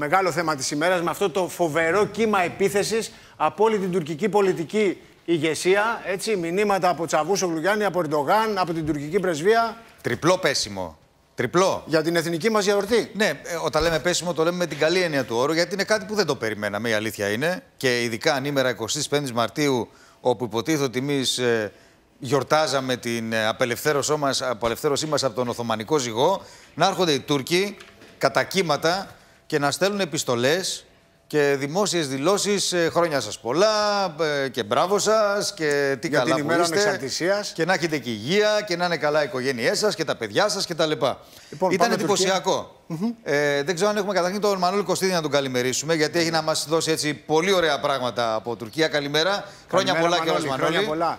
Μεγάλο θέμα της ημέρας με αυτό το φοβερό κύμα επίθεσης από όλη την τουρκική πολιτική ηγεσία. Έτσι, μηνύματα από Τσαβούσο Γλουγιάννη, από Ερντογάν, από την τουρκική πρεσβεία. Τριπλό πέσιμο. Τριπλό. Για την εθνική μας γιορτή. Ναι, ε, όταν λέμε πέσιμο το λέμε με την καλή έννοια του όρου, γιατί είναι κάτι που δεν το περιμέναμε, η αλήθεια είναι. Και ειδικά ανήμερα 25 Μαρτίου, όπου υποτίθεται ότι εμείς ε, γιορτάζαμε την ε, απελευθέρωσή μας απελευθέρωσή μας από τον Οθωμανικό ζυγό, να έρχονται οι Τούρκοι κατά κύματα και να στέλνουν επιστολές και δημόσιες δηλώσεις ε, χρόνια σας πολλά ε, και μπράβο σας και τι Για καλά την που ημέρα είστε ανεξαρτησίας. και να έχετε και υγεία και να είναι καλά οι οικογένειές σας και τα παιδιά σας και τα λοιπά. Λοιπόν, Ήταν πάμε εντυπωσιακό. Ε, δεν ξέρω αν έχουμε καταρχήν τον Μανώλη Κωστίδη να τον καλημερίσουμε γιατί έχει να μας δώσει έτσι πολύ ωραία πράγματα από Τουρκία. Καλημέρα. Χρόνια Καλημέρα, πολλά και Μανώλη, Χρόνια πολλά.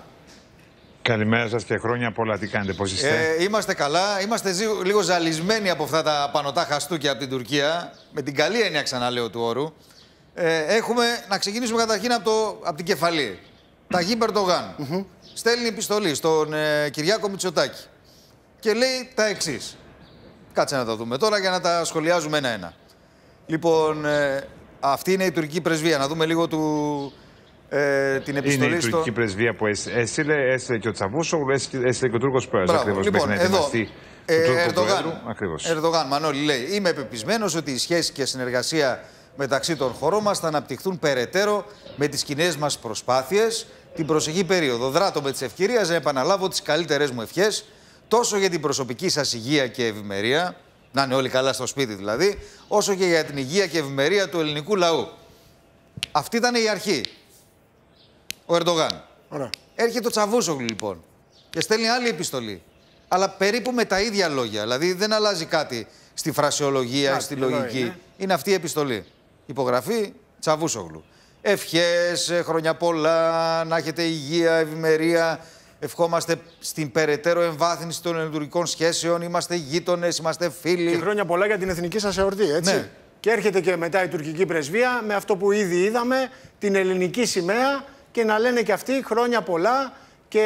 Καλημέρα σας και χρόνια πολλά. Τι κάνετε, πώς είστε; Ε, είμαστε καλά. Είμαστε ζη- λίγο ζαλισμένοι από αυτά τα πανωτά χαστούκια από την Τουρκία. Με την καλή έννοια, ξαναλέω, του όρου. Ε, έχουμε να ξεκινήσουμε καταρχήν από, το, από την κεφαλή. Ταγί Μπερντογάν. Στέλνει επιστολή στον ε, Κυριάκο Μητσοτάκη. Και λέει τα εξής. Κάτσε να τα δούμε τώρα για να τα σχολιάζουμε ένα-ένα. Λοιπόν, ε, αυτή είναι η τουρκική πρεσβεία. Να δούμε λίγο του, ε, την Είναι επιστολή η στο... τουρκική πρεσβεία που έσ- έστειλε, έστειλε και ο Τσαβούσογλου, έστειλε έστειλε και ο Τούρκος Πρόεδρος. Μπράβο. Ακριβώς, Λοιπόν, μέχρι να εδώ, ετοιμαστεί του ε, Τούρκου Ερντογάν, Πρόεδρου. Ακριβώς. Ερντογάν, Μανώλη, λέει Είμαι πεπισμένος ότι οι σχέσεις και συνεργασία μεταξύ των χωρών μας θα αναπτυχθούν περαιτέρω με τις κοινές μας προσπάθειες την προσεχή περίοδο. Δράτω με τη ευκαιρία να επαναλάβω τις καλύτερες μου ευχές τόσο για την προσωπική σας υγεία και ευημερία, να είναι όλοι καλά στο σπίτι δηλαδή, όσο και για την υγεία και ευημερία του ελληνικού λαού. Αυτή ήταν η αρχή. Ο Ερντογάν. Ωραία. Έρχεται ο Τσαβούσογλου λοιπόν και στέλνει άλλη επιστολή. Αλλά περίπου με τα ίδια λόγια. Δηλαδή δεν αλλάζει κάτι στη φρασιολογία, Να, στη εδώ λογική. είναι. Είναι. αυτή η επιστολή. Υπογραφή Τσαβούσογλου. Ευχές, ε, χρόνια πολλά, να έχετε υγεία, ευημερία. Ευχόμαστε στην περαιτέρω εμβάθυνση των ελληνικών σχέσεων. Είμαστε γείτονες, είμαστε φίλοι. Και χρόνια πολλά για την εθνική σας εορτή, έτσι. Ναι. Και έρχεται και μετά η τουρκική πρεσβεία με αυτό που ήδη είδαμε, την ελληνική σημαία και να λένε και αυτοί χρόνια πολλά και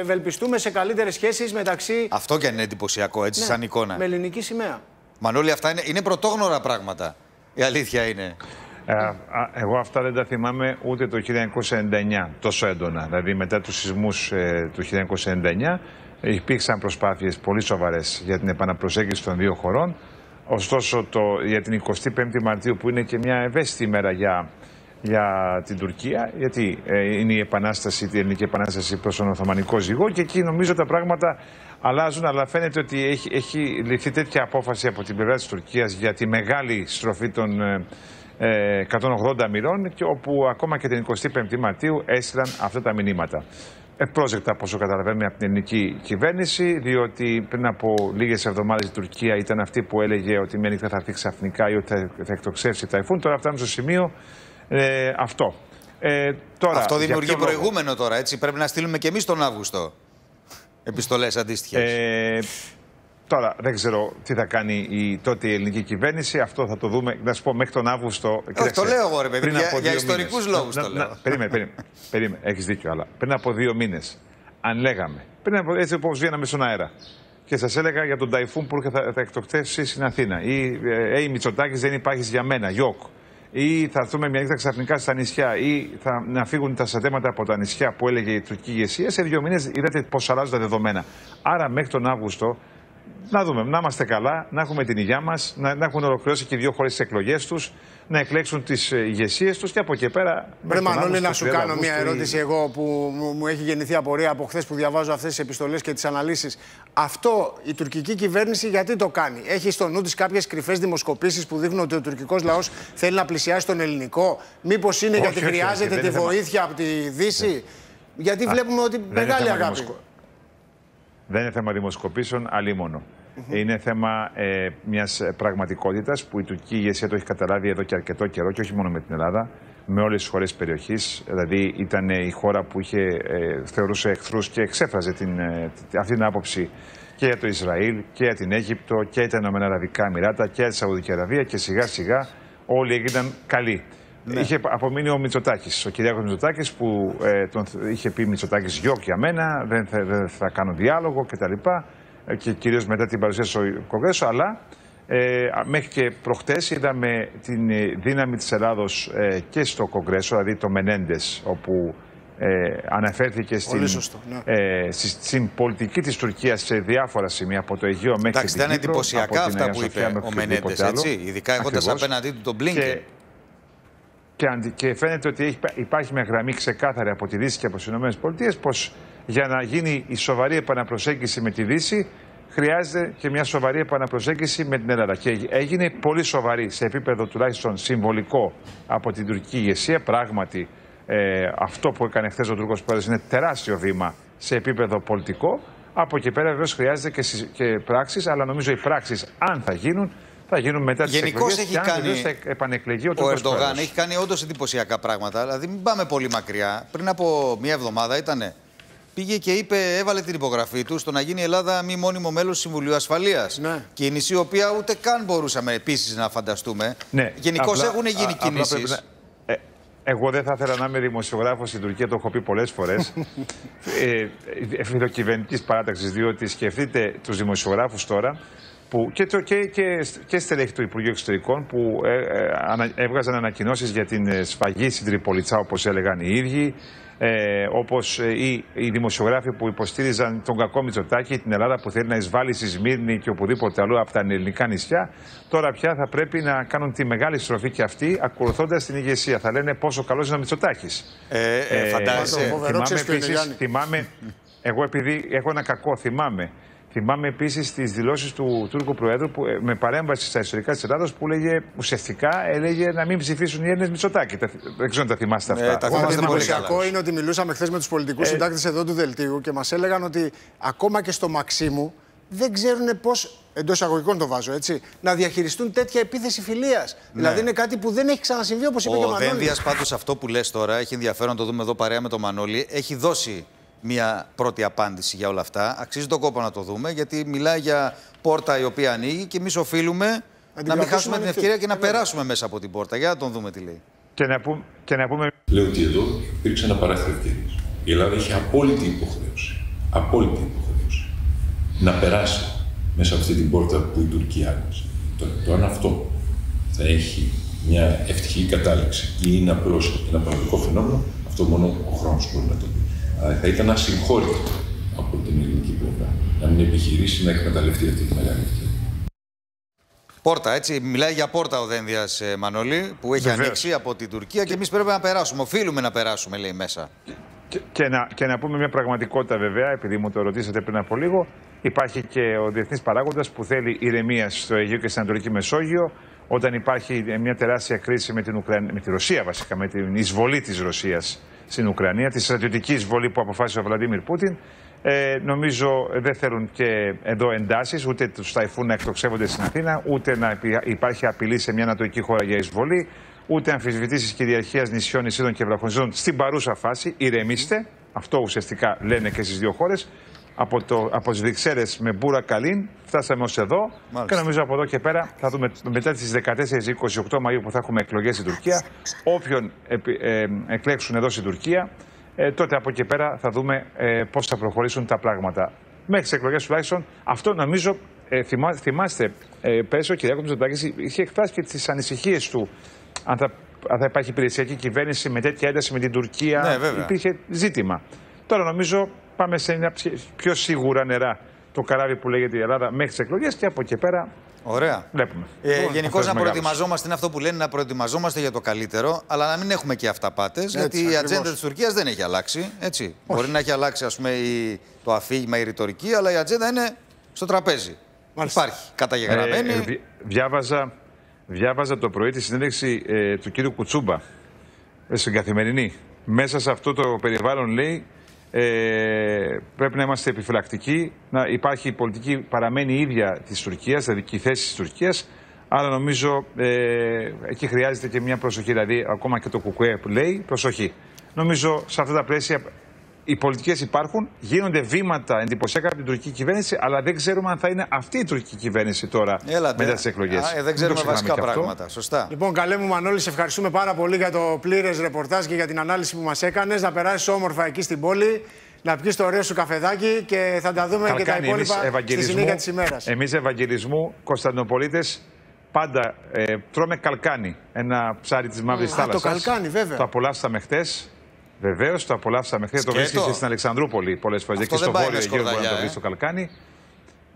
ευελπιστούμε σε καλύτερες σχέσεις μεταξύ... Αυτό και αν είναι εντυπωσιακό, έτσι, Ναι, σαν εικόνα. Με ελληνική σημαία. Μανώλη, αυτά είναι, είναι πρωτόγνωρα πράγματα. Η αλήθεια είναι. Ε, α, εγώ αυτά δεν τα θυμάμαι ούτε το 1999 τόσο έντονα. Δηλαδή μετά τους σεισμούς ε, του 1999 υπήρξαν προσπάθειες πολύ σοβαρές για την επαναπροσέγγιση των δύο χωρών. Ωστόσο το, για την 25η Μαρτίου που είναι και μια ευαίσθητη ημέρα για, για την Τουρκία γιατί ε, είναι η επανάσταση, η ελληνική επανάσταση προς τον Οθωμανικό ζυγό και εκεί νομίζω τα πράγματα αλλάζουν αλλά φαίνεται ότι έχει, έχει ληφθεί τέτοια απόφαση από την πλευρά της Τουρκίας για τη μεγάλη στροφή των ε, ε, 180 μοιρών και όπου ακόμα και την 25η Μαρτίου έστειλαν αυτά τα μηνύματα. Ευπρόσδεκτα, όπω καταλαβαίνουμε, από την ελληνική κυβέρνηση, διότι πριν από λίγες εβδομάδες η Τουρκία ήταν αυτή που έλεγε ότι μια νύχτα θα έρθει ξαφνικά ή ότι θα, θα εκτοξεύσει ταϊφούν. Τώρα φτάνουμε στο σημείο ε, αυτό. Ε, τώρα, Αυτό για δημιουργεί ποιο λόγο; προηγούμενο τώρα, έτσι. Πρέπει να στείλουμε και εμείς τον Αύγουστο. Επιστολές αντίστοιχες. Ε, τώρα δεν ξέρω τι θα κάνει η τότε η ελληνική κυβέρνηση. Αυτό θα το δούμε. Να σου πω μέχρι τον Αύγουστο. το λέω εγώ, ρε παιδί, πριν για- από για δύο ιστορικούς μήνες. λόγους Να- το να- λέω. να- Περίμενε, περίμενε. περίμενε. Έχεις δίκιο, αλλά πριν από δύο μήνες, αν λέγαμε. Πριν από έτσι όπως βγαίναμε στον αέρα. Και σας έλεγα για τον ταϊφούν που θα, θα εκτοκτεύσει στην Αθήνα. Ή ε, ή Μητσοτάκης δεν υπάρχεις για μένα. Yok. Ή θα έρθουμε μια νύχτα ξαφνικά στα νησιά. Ή θα να φύγουν τα στρατεύματα από τα νησιά που έλεγε η τουρκική ηγεσία. Σε δύο μήνες είδατε πώς αλλάζουν τα δεδομένα. Άρα μέχρι τον Αύγουστο να δούμε, να είμαστε καλά, να έχουμε την υγεία μας, να, να έχουν ολοκληρώσει και οι δύο χώρες τις εκλογές τους, να εκλέξουν τις ηγεσίες τους και από εκεί πέρα. Βρε μέχρι τον Μανώλη, Αύγουστο, να σου 30 κάνω μια Αυγούστου, ερώτηση εγώ που μου, μου έχει γεννηθεί απορία από χθες που διαβάζω αυτές τις επιστολές και τις αναλύσεις. Αυτό η τουρκική κυβέρνηση γιατί το κάνει; Έχει στο νου της κάποιες κρυφές δημοσκοπήσεις που δείχνουν ότι ο τουρκικός λαός θέλει να πλησιάσει τον ελληνικό; Μήπως είναι γιατί όχι, όχι, χρειάζεται δεν τη είναι θέμα. βοήθεια από τη Δύση; Γιατί βλέπουμε ότι είναι μεγάλη θέμα αγάπη. Δημοσκο- Δεν είναι θέμα δημοσκοπήσεων, αλλήμωνο. Είναι θέμα ε, μιας πραγματικότητας που η τουρκική ηγεσία το έχει καταλάβει εδώ και αρκετό καιρό και όχι μόνο με την Ελλάδα, με όλες τις χώρες περιοχής. Δηλαδή, ήταν η χώρα που είχε, ε, θεωρούσε εχθρούς και εξέφραζε την, ε, αυτή την άποψη και για το Ισραήλ και για την Αίγυπτο και για τα Ηνωμένα Αραβικά Εμμυράτα και για τη Σαουδική Αραβία και σιγά σιγά όλοι έγιναν καλοί. Είχε απομείνει ο Μητσοτάκης, ο Κυριάκος Μητσοτάκης, που ε, τον είχε πει Μητσοτάκης γιοκ για μένα, δεν θα, δεν θα κάνω διάλογο κτλ. Και, και κυρίως μετά την παρουσία στο Κογκρέσο, αλλά Ε, μέχρι και προχτές είδαμε την ε, δύναμη της Ελλάδος ε, και στο Κογκρέσο, δηλαδή το Μενέντες, όπου ε, αναφέρθηκε στην, σωστό, ναι. ε, στη- στην πολιτική της Τουρκίας σε διάφορα σημεία, από το Αιγαίο μέχρι Εντάξει, την ήταν Κύπρο, εντυπωσιακά από την αυτά Αγία που Σοφιά είπε μέχρι ο οτιδήποτε Μενέντες, άλλο. έτσι. Ειδικά έχοντας Ακριβώς. απέναντί του τον Μπλίνκεν. Και, και, αντι- και φαίνεται ότι έχει, υπάρχει μια γραμμή ξεκάθαρη από τη Δύση και από τις ΗΠΑ πως για να γίνει η σοβαρή επαναπροσέγγιση με τη Δύση χρειάζεται και μια σοβαρή επαναπροσέγγιση με την Ελλάδα. Και έγινε πολύ σοβαρή σε επίπεδο τουλάχιστον συμβολικό από την τουρκική ηγεσία. Πράγματι, ε, αυτό που έκανε χθες ο Τούρκος Πρόεδρος είναι τεράστιο βήμα σε επίπεδο πολιτικό. Από εκεί πέρα βεβαίως χρειάζεται και, συ- και πράξεις, αλλά νομίζω οι πράξεις, αν θα γίνουν, θα γίνουν μετά τις Γενικώς εκλογές. έχει και αν κάνει βεβαίως θα επανεκλεγεί ο, Ο Τούρκος Ερντογάν πρόεδρος. έχει κάνει όντως εντυπωσιακά πράγματα. Δηλαδή, μην πάμε πολύ μακριά. Πριν από μία εβδομάδα ήταν. Πήγε και είπε, έβαλε την υπογραφή του στο να γίνει η Ελλάδα μη μόνιμο μέλος του Συμβουλίου Ασφαλείας. Ναι. Κίνηση η οποία ούτε καν μπορούσαμε επίσης να φανταστούμε. Ναι, Γενικώς απλά- έχουν γίνει α- απλά κινήσεις. πρέπει να- ε, εγώ δεν θα ήθελα να είμαι δημοσιογράφος στην Τουρκία, το έχω πει πολλές φορές. ε, Φιλοκυβερνητική παράταξης, διότι σκεφτείτε τους δημοσιογράφους τώρα που και, το, και, και, και στελέχη του Υπουργείου Εξωτερικών που ε, ε, ανα- έβγαζαν ανακοινώσεις για την ε, σφαγή στην Τριπολιτσά, όπως έλεγαν οι ίδιοι. Ε, Όπως οι, οι δημοσιογράφοι που υποστήριζαν τον κακό Μητσοτάκη, την Ελλάδα που θέλει να εισβάλλει στη Σμύρνη και οπουδήποτε αλλού από τα ελληνικά νησιά, τώρα πια θα πρέπει να κάνουν τη μεγάλη στροφή και αυτοί, ακολουθώντας την ηγεσία. Θα λένε πόσο καλός είναι ο Μητσοτάκης. Ε, ε, φαντάζεσαι. το φοβερό θυμάμαι ξέρεις ποιο είναι, επίσης, Γιάννη. θυμάμαι, εγώ επειδή έχω ένα κακό, θυμάμαι. Θυμάμαι επίσης τις δηλώσεις του Τούρκου Προέδρου που, ε, με παρέμβαση στα ιστορικά της Ελλάδα που έλεγε ουσιαστικά έλεγε να μην ψηφίσουν οι Έλληνες Μητσοτάκη. Τα- Δεν ξέρω αν τα θυμάστε αυτά. Ε, τα Εγώ, θυμάστε το πολύ εντυπωσιακό καλά. είναι ότι μιλούσαμε χθες με τους πολιτικούς Ε, συντάκτες εδώ του Δελτίου και μας έλεγαν ότι ακόμα και στο Μαξίμου δεν ξέρουν πώς, εντός εισαγωγικών το βάζω έτσι, να διαχειριστούν τέτοια επίθεση φιλίας. Δηλαδή είναι κάτι που δεν έχει ξανασυμβεί όπως είπε και ο Ο Μανώλης. Δένδιας, πάντως, αυτό που λες τώρα, έχει ενδιαφέρον να το δούμε εδώ παρέα με τον Μανώλη. Έχει δώσει μια πρώτη απάντηση για όλα αυτά. Αξίζει τον κόπο να το δούμε, γιατί μιλάει για πόρτα η οποία ανοίγει και εμείς οφείλουμε να, μην κρατήσουμε χάσουμε την ανοιχτή. ευκαιρία και να Βέβαια. περάσουμε μέσα από την πόρτα. Για να τον δούμε τι λέει. Και, να πούμε, και να πούμε Λέω ότι εδώ υπήρξε ένα παράθυρο ευκαιρία. Η Ελλάδα έχει απόλυτη υποχρέωση, απόλυτη υποχρέωση να περάσει μέσα από αυτή την πόρτα που η Τουρκία άνοιξε. Το, το αν αυτό θα έχει μια ευτυχή κατάληξη ή είναι απλώς ένα πραγματικό φαινόμενο, αυτό μόνο ο χρόνος μπορεί να το πει. Αλλά θα ήταν ασυγχώρητο από την ελληνική πλευρά να μην επιχειρήσει να εκμεταλλευτεί αυτή τη μεγάλη ευκαιρία. Πόρτα, έτσι. Μιλάει για πόρτα ο Δένδιας Μανώλη, που έχει Βεβαίως. ανοίξει από την Τουρκία και εμείς πρέπει να περάσουμε. Οφείλουμε να περάσουμε, λέει μέσα. Και, και, να, και να πούμε μια πραγματικότητα βέβαια, επειδή μου το ρωτήσατε πριν από λίγο, υπάρχει και ο διεθνής παράγοντας που θέλει ηρεμία στο Αιγαίο και στην Ανατολική Μεσόγειο, όταν υπάρχει μια τεράστια κρίση με την, Ουκρανία, με τη Ρωσία βασικά, με την εισβολή της Ρωσίας στην Ουκρανία, τη στρατιωτική εισβολή που αποφάσισε ο Βλαντίμιρ Πούτιν. Ε, νομίζω δεν θέλουν και εδώ εντάσεις, ούτε τους ταϊφούν να εκτοξεύονται στην Αθήνα, ούτε να υπη- υπάρχει απειλή σε μια ανατολική χώρα για εισβολή, ούτε αμφισβητήσεις κυριαρχίας νησιών, νησίδων και βραχονισίδων στην παρούσα φάση. Ηρεμήστε. Αυτό ουσιαστικά λένε και στις δύο χώρες. Από, το, από τις Βρυξέλλες με μπούρα καλήν φτάσαμε ως εδώ Μάλιστα. και νομίζω από εδώ και πέρα θα δούμε μετά τις 14-28 Μαΐου που θα έχουμε εκλογές στην Τουρκία όποιον επι- ε, εκλέξουν εδώ στην Τουρκία ε, τότε από εκεί πέρα θα δούμε ε, πώς θα προχωρήσουν τα πράγματα. Μέχρι τις εκλογές τουλάχιστον αυτό νομίζω ε, θυμά, θυμάστε ε, πέρσι ο Κυριάκος Μητσοτάκης είχε εκφράσει και τις ανησυχίες του αν θα, αν θα υπάρχει υπηρεσιακή κυβέρνηση με τέτοια ένταση με την Τουρκία. Ναι, βέβαια. Υπήρχε ζήτημα. Τώρα νομίζω πάμε σε μια ψη- πιο σίγουρα νερά το καράβι που λέγεται η Ελλάδα μέχρι τις εκλογές και από εκεί πέρα Ωραία. βλέπουμε. Ε, Λοιπόν, Γενικώς αυτός να μεγάλος. προετοιμαζόμαστε, είναι αυτό που λένε, να προετοιμαζόμαστε για το καλύτερο, αλλά να μην έχουμε και αυταπάτες, γιατί η ακριβώς. ατζέντα της Τουρκίας δεν έχει αλλάξει. Έτσι. Μπορεί να έχει αλλάξει ας πούμε, η, το αφήγημα, η ρητορική, αλλά η ατζέντα είναι στο τραπέζι. Μάλιστα. Υπάρχει καταγεγραμμένη. Ε, ε, δι- διάβαζα, διάβαζα το πρωί τη συνέντευξη ε, του κύριου Κουτσούμπα ε, στην καθημερινή. Μέσα σε αυτό το περιβάλλον λέει ε, πρέπει να είμαστε επιφυλακτικοί, να υπάρχει η πολιτική παραμένει η ίδια της Τουρκίας, δηλαδή και η θέση της Τουρκίας, αλλά νομίζω ε, εκεί χρειάζεται και μια προσοχή, δηλαδή ακόμα και το ΚΚΕ που λέει προσοχή. Νομίζω σε αυτά τα πλαίσια οι πολιτικές υπάρχουν, γίνονται βήματα εντυπωσιακά από την τουρκική κυβέρνηση, αλλά δεν ξέρουμε αν θα είναι αυτή η τουρκική κυβέρνηση τώρα Έλατε. μετά τις εκλογές. Α, ε, δεν ξέρουμε βασικά πράγματα. Σωστά. Λοιπόν, καλέ μου Μανώλη, σε ευχαριστούμε πάρα πολύ για το πλήρες ρεπορτάζ και για την ανάλυση που μας έκανες. Να περάσεις όμορφα εκεί στην πόλη. να πιεις το ωραίο σου καφεδάκι και θα τα δούμε και τα υπόλοιπα στη συνέχεια της ημέρας. Εμείς Ευαγγελισμού, Κωνσταντινοπολίτες, πάντα ε, τρώμε καλκάνι. Ένα ψάρι της Μαύρης mm, Θάλασσας. Το καλκάνι, βέβαια. Το απολαύσαμε χτες. Βεβαίως, το απολαύσαμε χθε. Το βρίσκεις στην Αλεξανδρούπολη πολλές φορές. Εκεί στο βόρειο γύρω μπορεί να το βρεις το καλκάνι.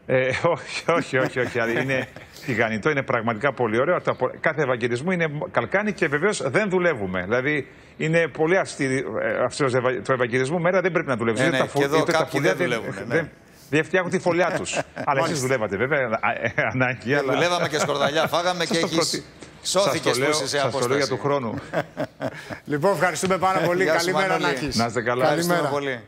Ε, όχι, όχι, όχι. όχι. είναι τηγανιτό, είναι πραγματικά πολύ ωραίο. Κάθε Ευαγγελισμό είναι καλκάνι και βεβαίως δεν δουλεύουμε. Δηλαδή είναι πολύ αυστηρός το Ευαγγελισμό μέρα δεν πρέπει να δουλεύεις. Ναι, ναι, τα, και εδώ τα δεν δουλεύουν. Ναι. Δεν φτιάχνουν τη φωλιά τους. αλλά εσείς δουλεύατε βέβαια. Ανάγκη. Αλλά... Δουλεύαμε και σκορδαλιά, φάγαμε και έχει. Σώθηκες που είσαι σε απόσταση. το λέω για του χρόνου. λοιπόν, ευχαριστούμε πάρα πολύ. Καλημέρα να Να είστε καλά. Καλημέρα. πολύ.